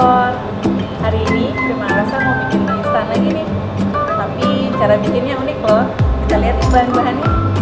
hari ini Prima Rasa mau bikin instan lagi nih. Tapi cara bikinnya unik loh. Kita lihat bahan-bahannya.